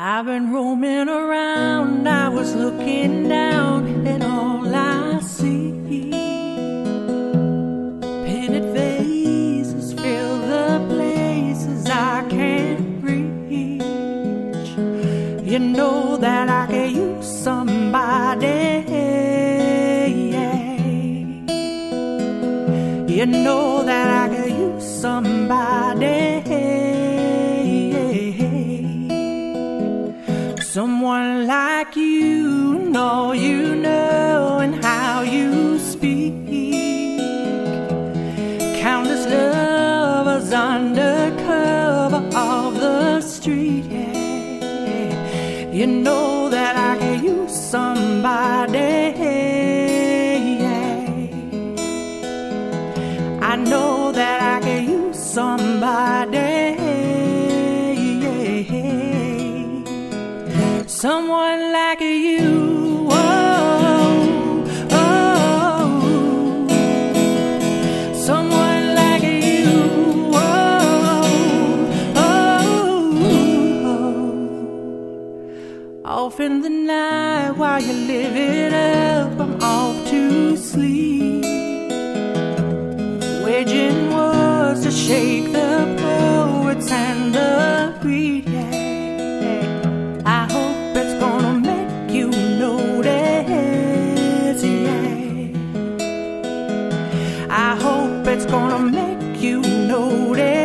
I've been roaming around, I was looking down and all I see. Painted vases fill the places I can't reach. You know that I could use somebody. You know that I could use somebody. You, know you know, and how you speak. Countless lovers undercover of the street. Yeah. You know that I could use somebody. Yeah. I know that I could use somebody. Someone like you. Oh, oh. Someone like you. Oh, oh. Off in the night while you live it up, I'm off to sleep. Waging wars to shake the it's gonna make you notice.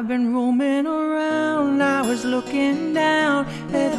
I've been roaming around, I was looking down at